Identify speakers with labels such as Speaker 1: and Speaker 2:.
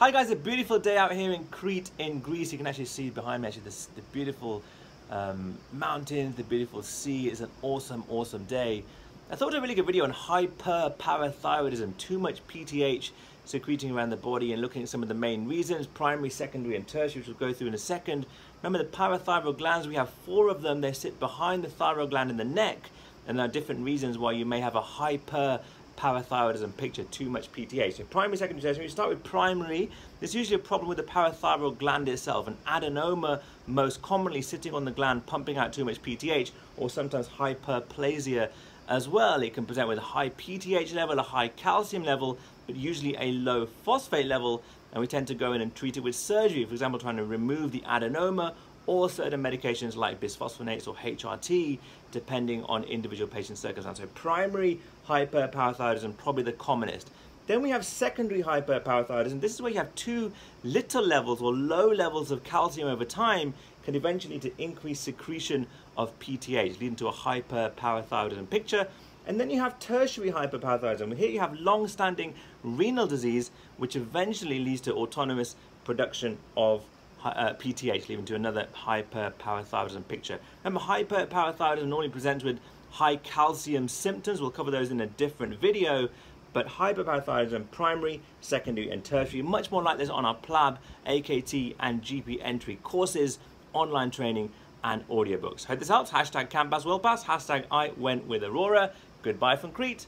Speaker 1: Hi guys, a beautiful day out here in Crete in Greece. You can actually see behind me actually this, the beautiful um, mountains, the beautiful sea. It's an awesome, awesome day. I thought a really good video on hyperparathyroidism, too much PTH secreting around the body and looking at some of the main reasons, primary, secondary and tertiary, which we'll go through in a second. Remember the parathyroid glands, we have four of them. They sit behind the thyroid gland in the neck and there are different reasons why you may have a hyper parathyroidism picture, too much PTH. So primary, secondary, tertiary, we start with primary. There's usually a problem with the parathyroid gland itself, an adenoma most commonly sitting on the gland pumping out too much PTH, or sometimes hyperplasia as well. It can present with a high PTH level, a high calcium level, but usually a low phosphate level, and we tend to go in and treat it with surgery, for example, trying to remove the adenoma or certain medications like bisphosphonates or HRT, depending on individual patient circumstances. So primary hyperparathyroidism, probably the commonest. Then we have secondary hyperparathyroidism. This is where you have too little levels or low levels of calcium over time can eventually to increase secretion of PTH, leading to a hyperparathyroidism picture. And then you have tertiary hyperparathyroidism. Here you have long-standing renal disease, which eventually leads to autonomous production of uh, PTH, leading to another hyperparathyroidism picture. Remember, hyperparathyroidism normally presents with high calcium symptoms. We'll cover those in a different video. But hyperparathyroidism, primary, secondary, and tertiary, much more like this on our PLAB, AKT, and GP entry courses, online training, and audiobooks. Hope this helps. Hashtag CampBassWorldPass, hashtag I went with Arora. Goodbye from Crete.